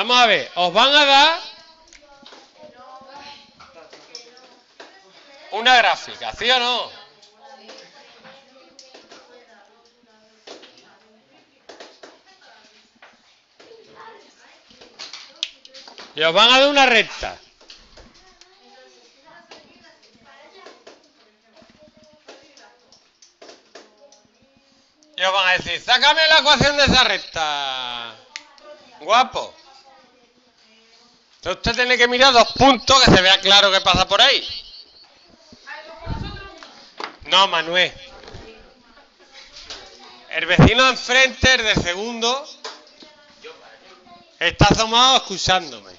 Vamos a ver, os van a dar una gráfica, ¿sí o no? Y os van a dar una recta. Y os van a decir, sácame la ecuación de esa recta. Guapo. Entonces usted tiene que mirar dos puntos que se vea claro qué pasa por ahí. No, Manuel. El vecino de enfrente, el de segundo, está asomado escuchándome.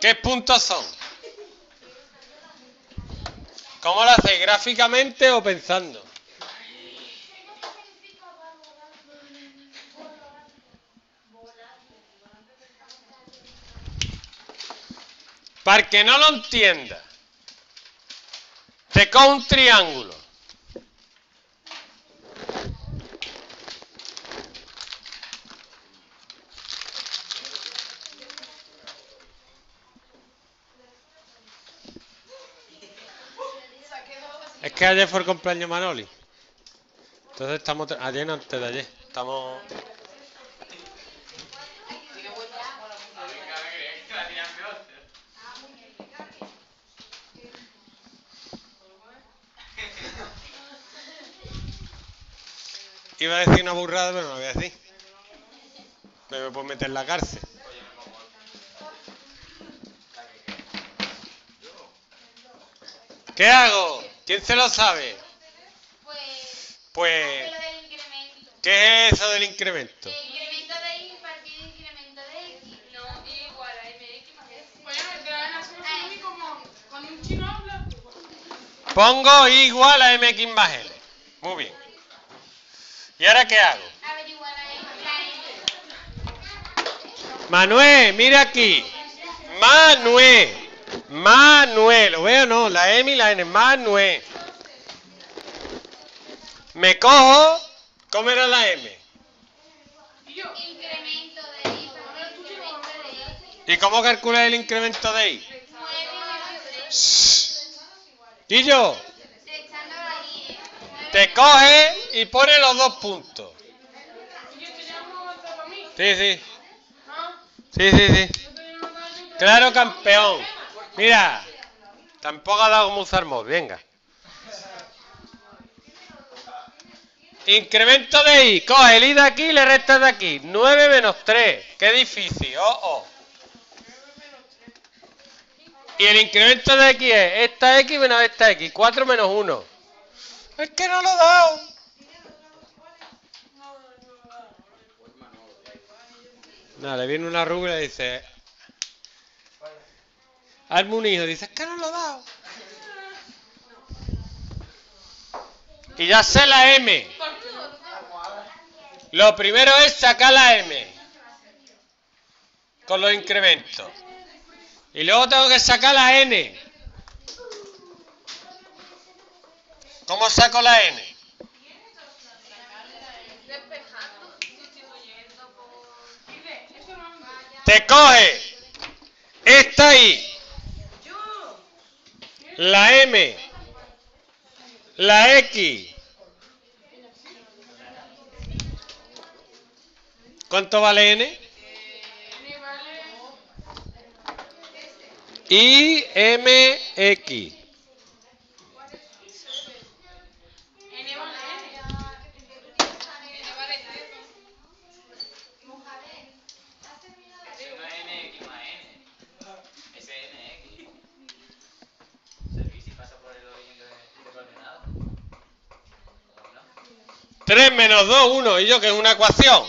¿Qué puntos son? ¿Cómo lo hacéis? ¿Gráficamente o pensando? Para que no lo entienda, te cojo un triángulo. Es que ayer fue el cumpleaños de Manoli. Entonces estamos... tra- Ayer no, antes de ayer. Estamos... Iba a decir una burrada, pero no lo voy a decir. Me me puedo meter en la cárcel. ¿Qué hago? ¿Quién se lo sabe? Pues, Pues. ¿qué es eso del incremento? El incremento de y partido de incremento de x. No, y igual a mx más s. Bueno, te lo van a hacer así como cuando un chino habla. Pongo i igual a mx más l. Muy bien. ¿Y ahora qué hago? Manuel, mira aquí. Manuel. Manuel. ¿Lo veo? No, la M y la N. Manuel. Me cojo. ¿Cómo era la M? Incremento de x. ¿Y cómo calculas el incremento de I? 9 menos 3. Y yo. Te coge y pone los dos puntos. Sí, sí. Sí, sí, sí. Claro, campeón. Mira, tampoco ha dado usar mod, venga. Incremento de i. Coge el i de aquí y le restas de aquí. 9 menos 3. Qué difícil. Oh, oh. Y el incremento de x es esta x menos esta x. 4 menos 1. Es que no lo he dado. Nada, le viene una rubia y dice, Hazme un hijo. Dice, es que no lo he dado. Y ya sé la M. Lo primero es sacar la M. Con los incrementos. Y luego tengo que sacar la N. ¿Cómo saco la N? Te coge esta I, la M, la X. ¿Cuánto vale N? I, M, X. N vale N. N vale cero. Ese no es NX más N. Ese es NX. Servicio y pasa por el origen de, de coordenado. ¿No? 3 menos 2, 1. ¿Y yo que es una ecuación? A.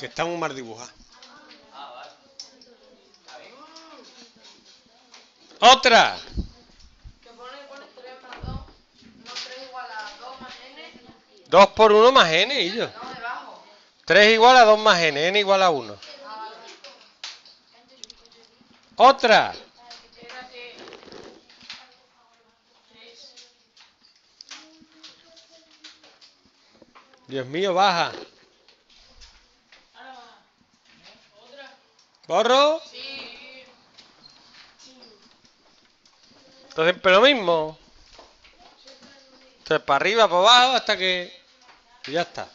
Que está muy mal dibujada. Ah, vale. Está bien. 2 por 1 más n, y yo. No, debajo. 3 igual a 2 más n, n igual a 1. Ah, vale. Otra. Dios mío, baja. ¿Borro? Sí. Entonces siempre lo mismo. Entonces para arriba, para abajo, hasta que... Y ya está.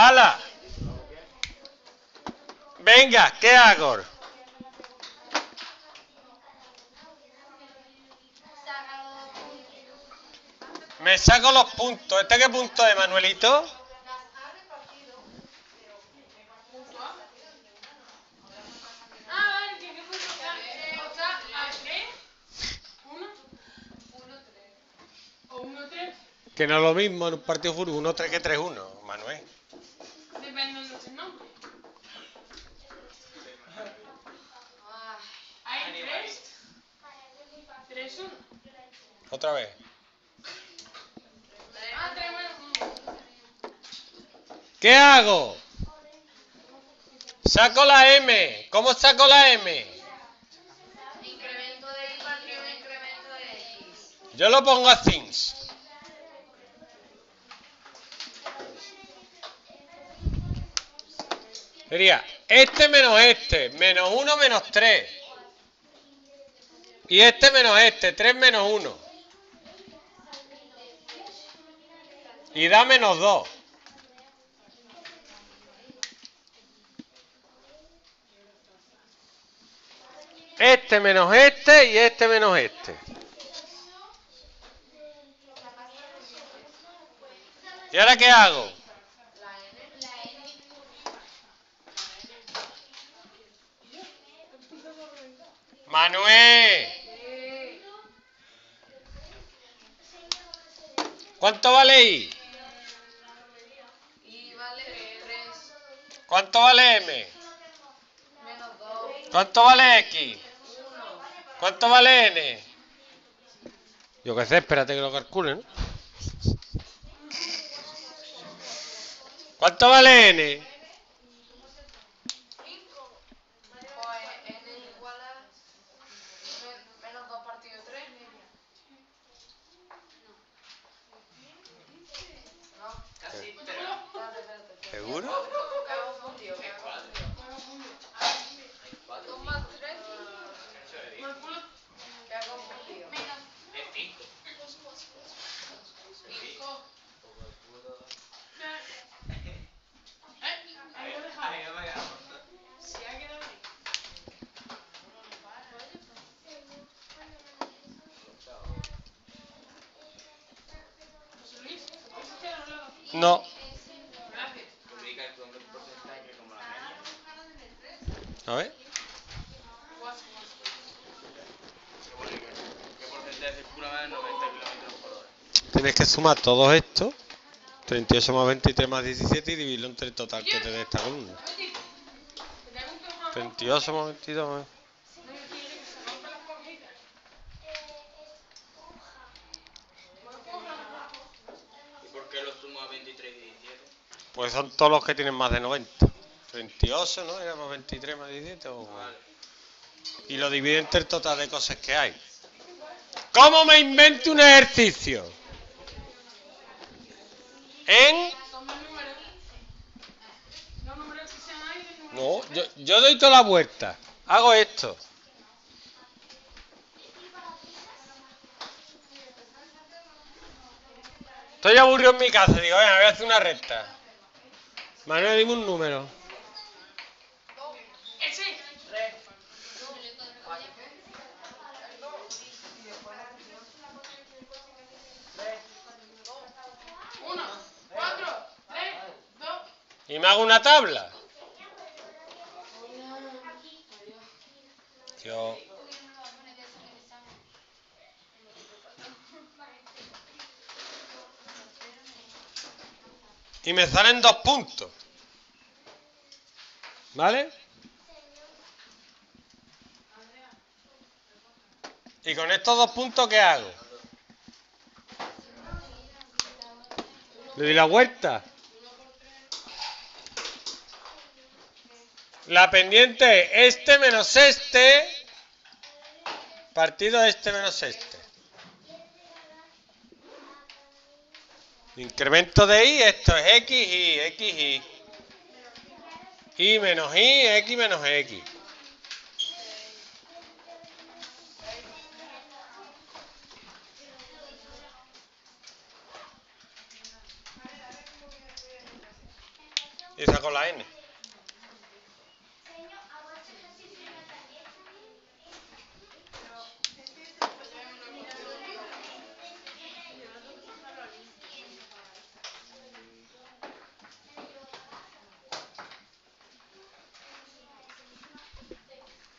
¡Hala! Venga, ¿qué hago? Me saco los puntos. ¿Este qué punto es, Manuelito? Que no es lo mismo en un partido fútbol 1-3 que 3-1, Manuel. Depende de los nombres. Hay tres. Tres, uno. Otra vez. Ah, tres menos uno. ¿Qué hago? Saco la M. ¿Cómo saco la M? Incremento de partido de incremento de x. Yo lo pongo a things. Sería este menos este, menos 1 menos 3. Y este menos este, 3 menos 1. Y da menos 2. Este menos este y este menos este. ¿Y ahora qué hago? Manuel, ¿cuánto vale I? Vale 3 ¿Cuánto vale M? menos 2. ¿Cuánto vale X? ¿Cuánto vale N? Yo qué sé, espérate que lo calcule, ¿no? ¿Cuánto vale N? Pues n igual a men- menos 2 partido 3. No. Casi, Espérate, espérate. ¿Seguro? Me he confundido, me he confundido. 2 más 3. Por culo. Me he confundido. es 5. 5. Eh, ahí lo dejamos. Ahí no me hagas. Si ha quedado ahí. José Luis, ¿eso queda a un lado? No. Gracias. Publica el nombre porcentaje como la media. A ver. Guas, guas. Que pone que- ¿Qué porcentaje circula más de 90 kilómetros por hora? Tienes que sumar todo esto. 38 más 23 más 17 y dividirlo entre el total que te dé esta columna. Oye, te traigo un tema. 38 más 22 más... No, yo quiero que se rompa la esponjita. Bueno, cójala. ¿Y por qué lo sumo a 23 y 17? Pues son todos los que tienen más de 90. 38, ¿no? Era más 23 más 17 o... Y lo divide entre el total de cosas que hay. ¿Cómo me invento un ejercicio? En... No, yo, yo doy toda la vuelta. Hago esto. Estoy aburrido en mi casa. Digo, venga, voy a hacer una recta. Manuel, dime un número. Y me hago una tabla. Yo. Y me salen dos puntos. ¿Vale? Y con estos dos puntos, ¿qué hago? Le doy la vuelta. La pendiente es este menos este. Partido este menos este. Incremento de y, esto es x y, x y. y menos y, x menos x. Y saco la n.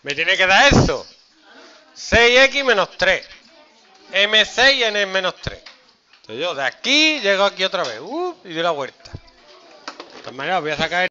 Me tiene que dar eso. 6x menos 3. M6 en el menos 3. Entonces yo de aquí llego aquí otra vez. Uh, y doy la vuelta. De todas maneras voy a sacar